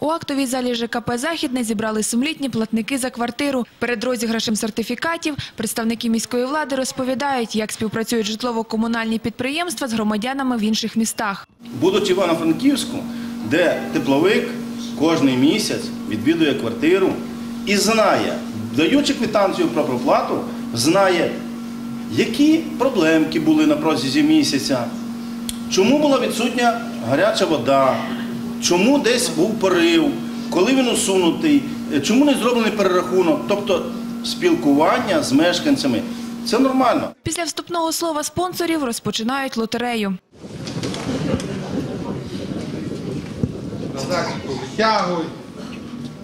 У актовій залі ЖКП «Західне» зібрали сумлітні платники за квартиру. Перед розіграшем сертифікатів представники міської влади розповідають, як співпрацюють житлово-комунальні підприємства з громадянами в інших містах. Будуть Івано-Франківську, де тепловик кожний місяць відвідує квартиру і знає, даючи квитанцію про проплату, знає, які проблемки були на протязі місяця, чому була відсутня гаряча вода, чому десь був порив, коли він усунутий, е, чому не зроблений перерахунок, тобто спілкування з мешканцями. Це нормально. Після вступного слова спонсорів розпочинають лотерею. Так, витягуй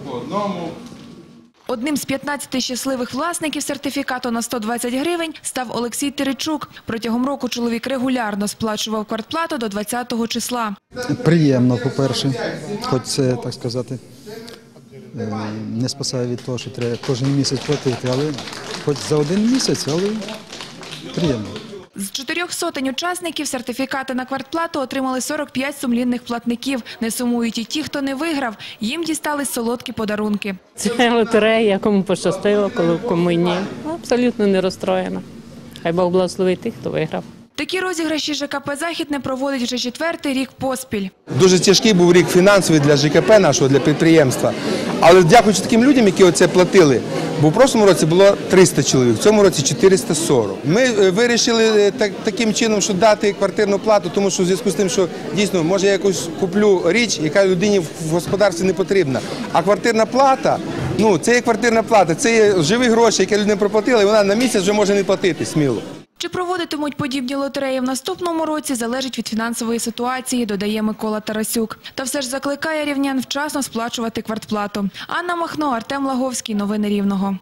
по одному. Одним з 15 щасливих власників сертифікату на 120 гривень став Олексій Теречук. Протягом року чоловік регулярно сплачував квартплату до 20-го числа. Приємно, по-перше, хоч це, так сказати, е, не спасає від того, що треба кожен місяць платити, але хоч за один місяць, але приємно. З чотирьох сотень учасників сертифікати на квартплату отримали 45 сумлінних платників. Не сумують і ті, хто не виграв. Їм дістались солодкі подарунки. Це лотерея, кому пощастило, коли кому ні. Ну, Абсолютно не розстроєна. Хай Бог благословить тих, хто виграв. Такі розіграші ЖКП «Західне» проводить вже четвертий рік поспіль. Дуже тяжкий був рік фінансовий для ЖКП нашого, для підприємства. Але дякуючи таким людям, які оце платили, бо в прошлому році було 300 чоловік, в цьому році 440. Ми е, вирішили е, так, таким чином, що дати квартирну плату, тому що в зв'язку з тим, що дійсно може я якусь куплю річ, яка людині в господарстві не потрібна. А квартирна плата, ну це є квартирна плата, це є живі гроші, які людина проплатила, і вона на місяць вже може не платити сміло. Чи проводитимуть подібні лотереї в наступному році, залежить від фінансової ситуації, додає Микола Тарасюк. Та все ж закликає рівнян вчасно сплачувати квартплату. Анна Махно, Артем Лаговський. Новини Рівного.